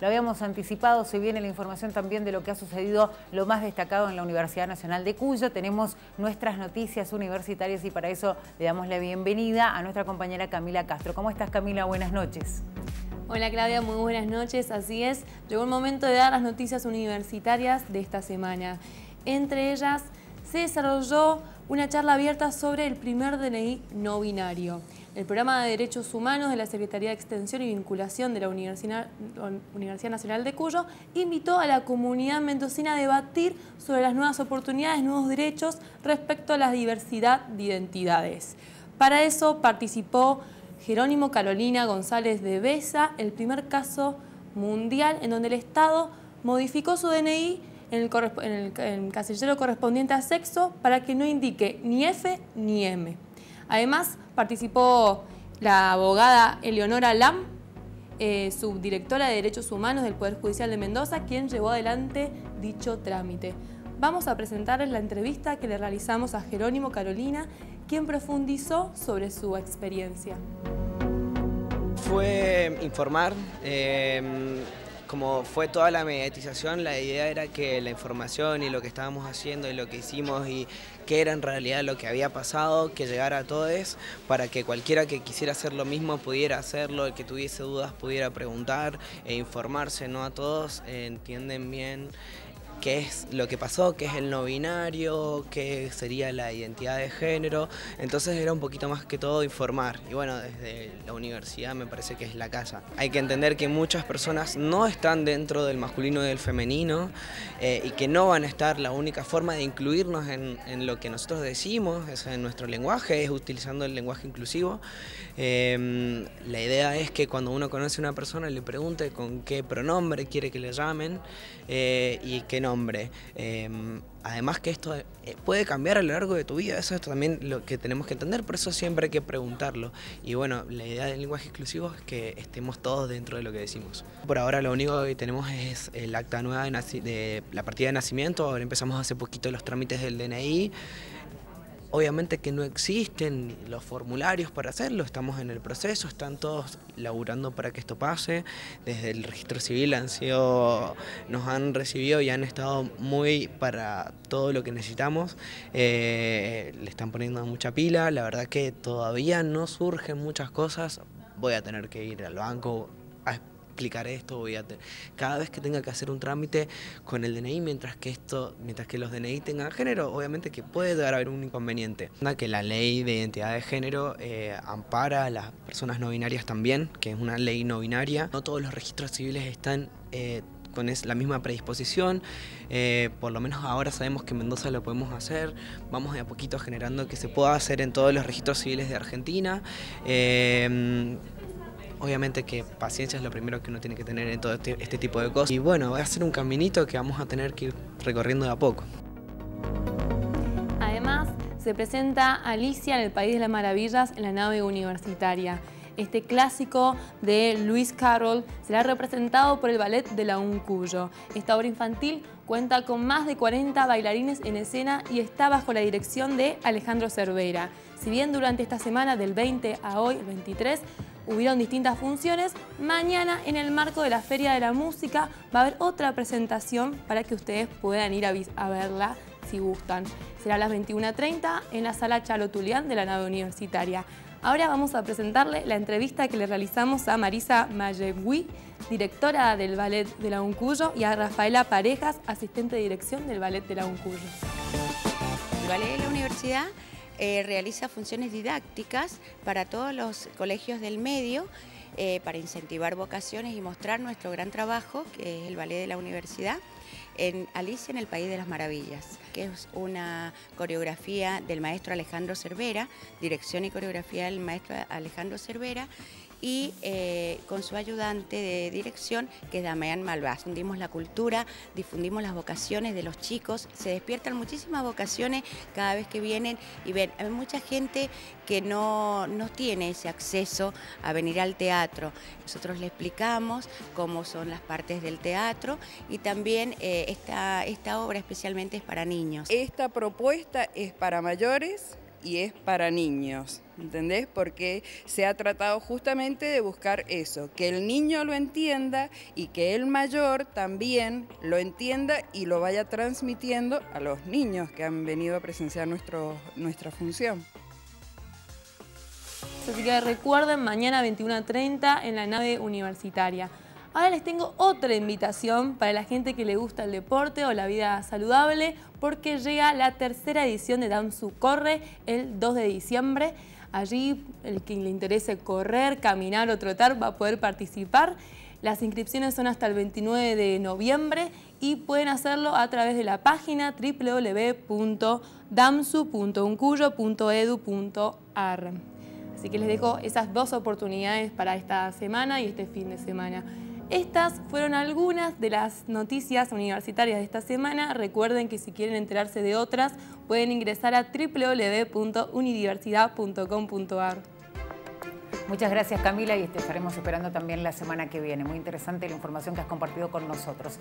lo habíamos anticipado, se viene la información también de lo que ha sucedido, lo más destacado en la Universidad Nacional de Cuyo. Tenemos nuestras noticias universitarias y para eso le damos la bienvenida a nuestra compañera Camila Castro. ¿Cómo estás Camila? Buenas noches. Hola Claudia, muy buenas noches. Así es, llegó el momento de dar las noticias universitarias de esta semana. Entre ellas, se desarrolló una charla abierta sobre el primer DNI no binario. El programa de Derechos Humanos de la Secretaría de Extensión y Vinculación de la Universidad, Nacional de Cuyo invitó a la comunidad mendocina a debatir sobre las nuevas oportunidades, nuevos derechos respecto a la diversidad de identidades. Para eso participó Jerónimo Carolina González de Besa, el primer caso mundial en donde el Estado modificó su DNI en el, casillero correspondiente a sexo para que no indique ni F ni M. Además, participó la abogada Eleonora Lam, eh, subdirectora de Derechos Humanos del Poder Judicial de Mendoza, quien llevó adelante dicho trámite. Vamos a presentarles la entrevista que le realizamos a Jerónimo Carolina, quien profundizó sobre su experiencia. Fue informar. Eh, como fue toda la mediatización, la idea era que la información y lo que estábamos haciendo y lo que hicimos y qué era en realidad lo que había pasado, que llegara a todos para que cualquiera que quisiera hacer lo mismo pudiera hacerlo, el que tuviese dudas pudiera preguntar e informarse, no a todos entienden bien qué es lo que pasó, qué es el no binario, qué sería la identidad de género. Entonces era un poquito más que todo informar. Y bueno, desde la universidad me parece que es la casa. Hay que entender que muchas personas no están dentro del masculino y del femenino eh, y que no van a estar. La única forma de incluirnos en, lo que nosotros decimos, es en nuestro lenguaje, es utilizando el lenguaje inclusivo. Em, la idea es que cuando uno conoce a una persona le pregunte con qué pronombre quiere que le llamen eh, y que no Em, además que esto eh, puede cambiar a lo largo de tu vida, eso es también lo que tenemos que entender, por eso siempre hay que preguntarlo. Y bueno, la idea del lenguaje exclusivo es que estemos todos dentro de lo que decimos. Por ahora lo único que tenemos es el acta nueva de, de la partida de nacimiento, ahora empezamos hace poquito los trámites del DNI. Obviamente que no existen los formularios para hacerlo, estamos en el proceso, están todos laburando para que esto pase. Desde el registro civil han sido, nos han recibido y han estado muy para todo lo que necesitamos. Eh, le están poniendo mucha pila, la verdad que todavía no surgen muchas cosas. Voy a tener que ir al banco a explicar esto, voy a cada vez que tenga que hacer un trámite con el DNI, mientras que esto, mientras que los DNI tengan género, obviamente que puede llegar a haber un inconveniente. Que la ley de identidad de género eh, ampara a las personas no binarias también, que es una ley no binaria. No todos los registros civiles están eh, con la misma predisposición. Eh, por lo menos ahora sabemos que en Mendoza lo podemos hacer. Vamos de a poquito generando que se pueda hacer en todos los registros civiles de Argentina. Obviamente que paciencia es lo primero que uno tiene que tener en todo este, este, tipo de cosas. Y bueno, va a ser un caminito que vamos a tener que ir recorriendo de a poco. Además, se presenta Alicia en el País de las Maravillas en la nave universitaria. Este clásico de Luis Carroll será representado por el ballet de la UNCUYO. Esta obra infantil cuenta con más de 40 bailarines en escena y está bajo la dirección de Alejandro Cervera. Si bien durante esta semana del 20 a hoy, el 23, hubieron distintas funciones. Mañana, en el marco de la Feria de la Música, va a haber otra presentación para que ustedes puedan ir a, verla si gustan. Será a las 21.30 en la sala Chalo Tulián de la nave universitaria. Ahora vamos a presentarle la entrevista que le realizamos a Marisa Mayegui, directora del Ballet de la Uncuyo, y a Rafaela Parejas, asistente de dirección del Ballet de la Uncuyo. El Ballet de la Universidad eh, realiza funciones didácticas para todos los colegios del medio eh, para incentivar vocaciones y mostrar nuestro gran trabajo, que es el ballet de la universidad, en Alicia en el País de las Maravillas, que es una coreografía del maestro Alejandro Cervera, dirección y coreografía del maestro Alejandro Cervera, y eh, con su ayudante de dirección, que es Damián Malvás. Difundimos la cultura, difundimos las vocaciones de los chicos, se despiertan muchísimas vocaciones cada vez que vienen y ven, hay mucha gente que no, no tiene ese acceso a venir al teatro. Nosotros le explicamos cómo son las partes del teatro y también eh, esta, esta obra especialmente es para niños. Esta propuesta es para mayores y es para niños, ¿entendés? Porque se ha tratado justamente de buscar eso, que el niño lo entienda y que el mayor también lo entienda y lo vaya transmitiendo a los niños que han venido a presenciar nuestro, nuestra función. Así que recuerden, mañana 21.30 en la nave universitaria. Ahora les tengo otra invitación para la gente que le gusta el deporte o la vida saludable, porque llega la tercera edición de Damsu Corre el 2 de diciembre. Allí, el que le interese correr, caminar o trotar va a poder participar. Las inscripciones son hasta el 29 de noviembre y pueden hacerlo a través de la página www.damsu.uncuyo.edu.ar. Así que les dejo esas dos oportunidades para esta semana y este fin de semana. Estas fueron algunas de las noticias universitarias de esta semana. Recuerden que si quieren enterarse de otras, pueden ingresar a www.unidiversidad.com.ar. Muchas gracias Camila y te estaremos esperando también la semana que viene. Muy interesante la información que has compartido con nosotros.